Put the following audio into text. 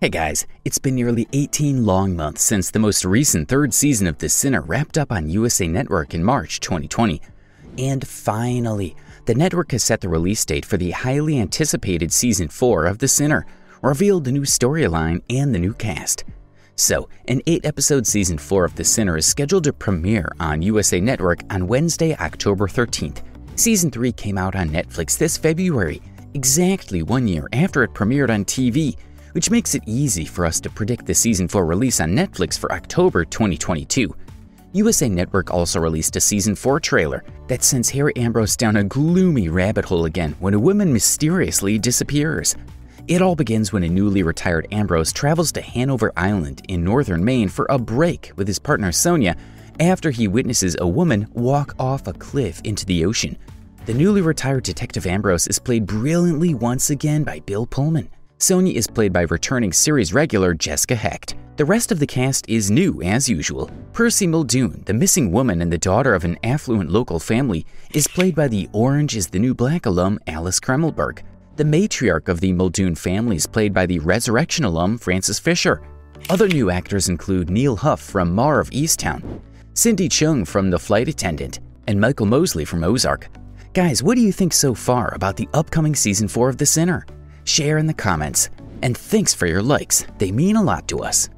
Hey guys, it's been nearly 18 long months since the most recent third season of The Sinner wrapped up on USA Network in March 2020. And finally, the network has set the release date for the highly anticipated season 4 of The Sinner, revealed the new storyline and the new cast. So, an 8 episode season 4 of The Sinner is scheduled to premiere on USA Network on Wednesday, October 13th. Season 3 came out on Netflix this February, exactly one year after it premiered on TV which makes it easy for us to predict the season 4 release on Netflix for October 2022. USA Network also released a season 4 trailer that sends Harry Ambrose down a gloomy rabbit hole again when a woman mysteriously disappears. It all begins when a newly retired Ambrose travels to Hanover Island in northern Maine for a break with his partner Sonya after he witnesses a woman walk off a cliff into the ocean. The newly retired Detective Ambrose is played brilliantly once again by Bill Pullman. Sonya is played by returning series regular Jessica Hecht. The rest of the cast is new as usual. Percy Muldoon, the missing woman and the daughter of an affluent local family, is played by the Orange is the New Black alum Alice Kremelberg. The matriarch of the Muldoon family is played by the Resurrection alum Frances Fisher. Other new actors include Neal Huff from Mare of Easttown, Cindy Cheung from The Flight Attendant, and Michael Mosley from Ozark. Guys, what do you think so far about the upcoming season 4 of The Sinner? Share in the comments, and thanks for your likes. They mean a lot to us.